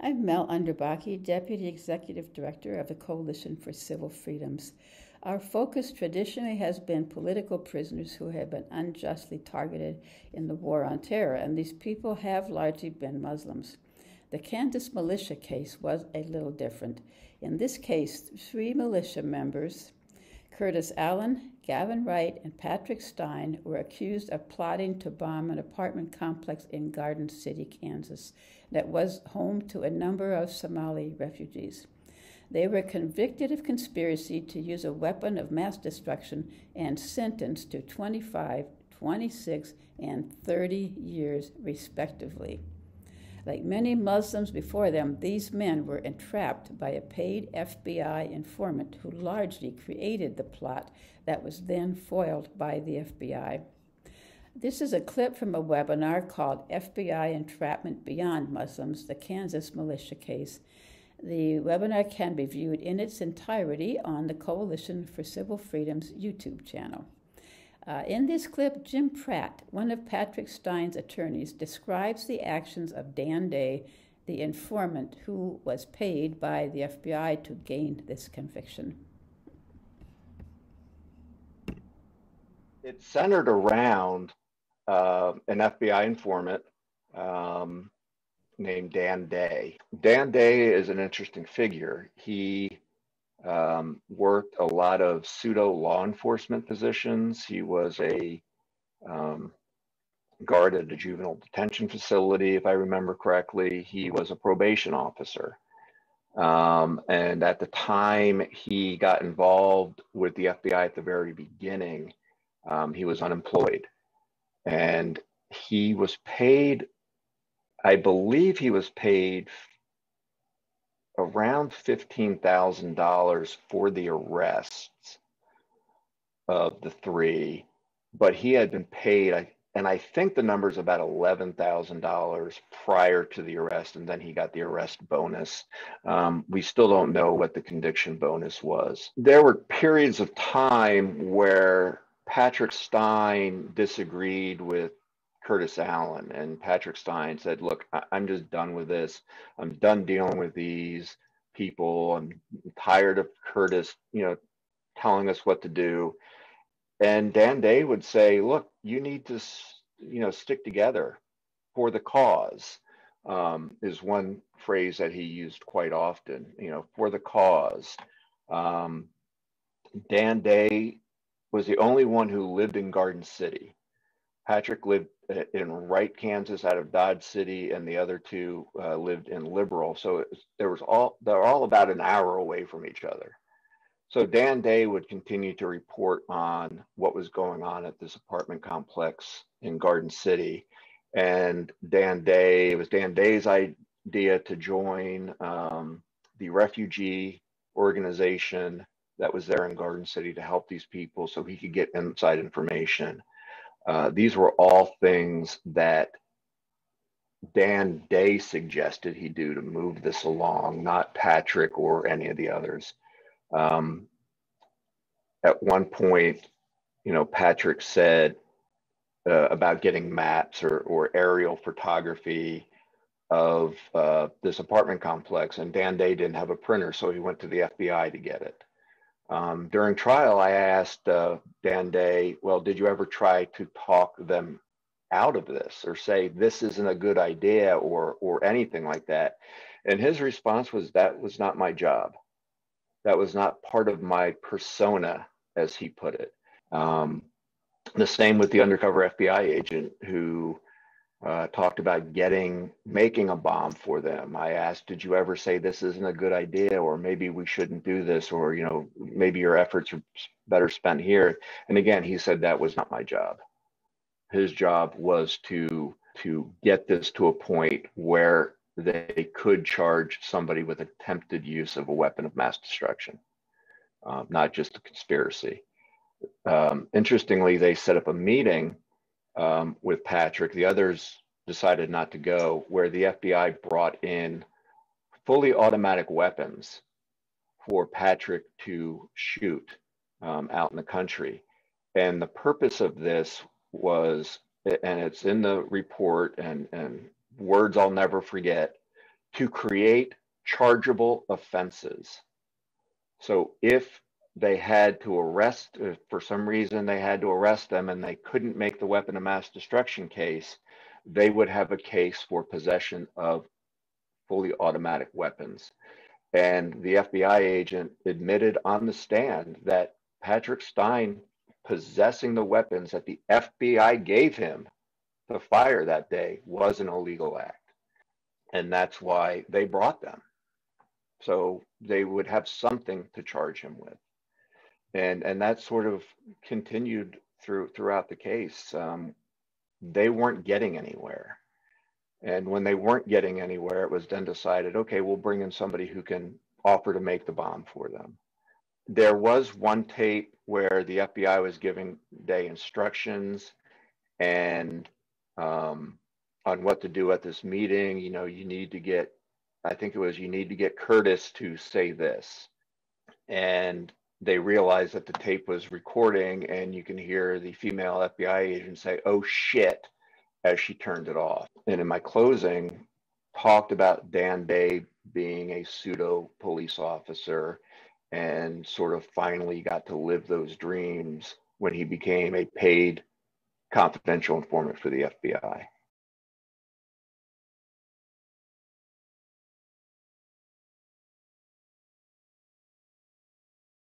I'm Mel Underbaki, Deputy Executive Director of the Coalition for Civil Freedoms. Our focus traditionally has been political prisoners who have been unjustly targeted in the war on terror, and these people have largely been Muslims. The Kansas militia case was a little different. In this case, three militia members, Curtis Allen, Gavin Wright, and Patrick Stein, were accused of plotting to bomb an apartment complex in Garden City, Kansas, that was home to a number of Somali refugees. They were convicted of conspiracy to use a weapon of mass destruction and sentenced to 25, 26, and 30 years, respectively. Like many Muslims before them, these men were entrapped by a paid FBI informant who largely created the plot that was then foiled by the FBI. This is a clip from a webinar called FBI Entrapment Beyond Muslims, the Kansas Militia Case. The webinar can be viewed in its entirety on the Coalition for Civil Freedoms YouTube channel. Uh, in this clip, Jim Pratt, one of Patrick Stein's attorneys, describes the actions of Dan Day, the informant who was paid by the FBI to gain this conviction. It centered around uh, an FBI informant um, named Dan Day. Dan Day is an interesting figure. He um, worked a lot of pseudo law enforcement positions. He was a um, guard at a juvenile detention facility, if I remember correctly. He was a probation officer. Um, and at the time he got involved with the FBI at the very beginning, um, he was unemployed. And he was paid, I believe he was paid around $15,000 for the arrests of the three, but he had been paid, and I think the number is about $11,000 prior to the arrest, and then he got the arrest bonus. Um, we still don't know what the conviction bonus was. There were periods of time where Patrick Stein disagreed with Curtis Allen. And Patrick Stein said, Look, I- am just done with this. I'm done dealing with these people. I'm tired of Curtis, you know, telling us what to do. And Dan Day would say, Look, you need to, you know, stick together for the cause. Um, is one phrase that he used quite often, you know, for the cause. Um, Dan Day was the only one who lived in Garden City. Patrick lived uh, in Wright, Kansas, out of Dodge City, and the other two uh, lived in Liberal. So was, there was all they're all about an hour away from each other. So Dan Day would continue to report on what was going on at this apartment complex in Garden City, and Dan Day it was Dan Day's idea to join um, the refugee organization that was there in Garden City to help these people, so he could get inside information. Uh, these were all things that Dan Day suggested he do to move this along, not Patrick or any of the others. Um, at one point, you know, Patrick said uh, about getting maps or, or aerial photography of uh, this apartment complex, and Dan Day didn't have a printer, so he went to the FBI to get it. Um, during trial, I asked uh, Dan Day, well, did you ever try to talk them out of this or say this isn't a good idea or or anything like that? And his response was that was not my job. That was not part of my persona, as he put it. Um, the same with the undercover FBI agent who uh, talked about getting making a bomb for them. I asked, did you ever say this isn't a good idea, or maybe we shouldn't do this, or you know, maybe your efforts are better spent here? And again, he said that was not my job. His job was to to get this to a point where they could charge somebody with attempted use of a weapon of mass destruction, uh, not just a conspiracy. Um, interestingly, they set up a meeting um, with Patrick. The others decided not to go, where the FBI brought in fully automatic weapons for Patrick to shoot um, out in the country. And the purpose of this was, and it's in the report and, and words I'll never forget, to create chargeable offenses. So if they had to arrest, for some reason they had to arrest them and they couldn't make the weapon of mass destruction case, they would have a case for possession of fully automatic weapons. And the FBI agent admitted on the stand that Patrick Stein possessing the weapons that the FBI gave him to fire that day was an illegal act. And that's why they brought them. So they would have something to charge him with. And and that sort of continued through throughout the case. Um, they weren't getting anywhere. And when they weren't getting anywhere, it was then decided, okay, we'll bring in somebody who can offer to make the bomb for them. There was one tape where the FBI was giving Day instructions and um, on what to do at this meeting. You know, you need to get, I think it was, you need to get Curtis to say this. And they realized that the tape was recording, and you can hear the female FBI agent say, oh shit, as she turned it off. And in my closing, talked about Dan Day being a pseudo police officer and sort of finally got to live those dreams when he became a paid confidential informant for the FBI.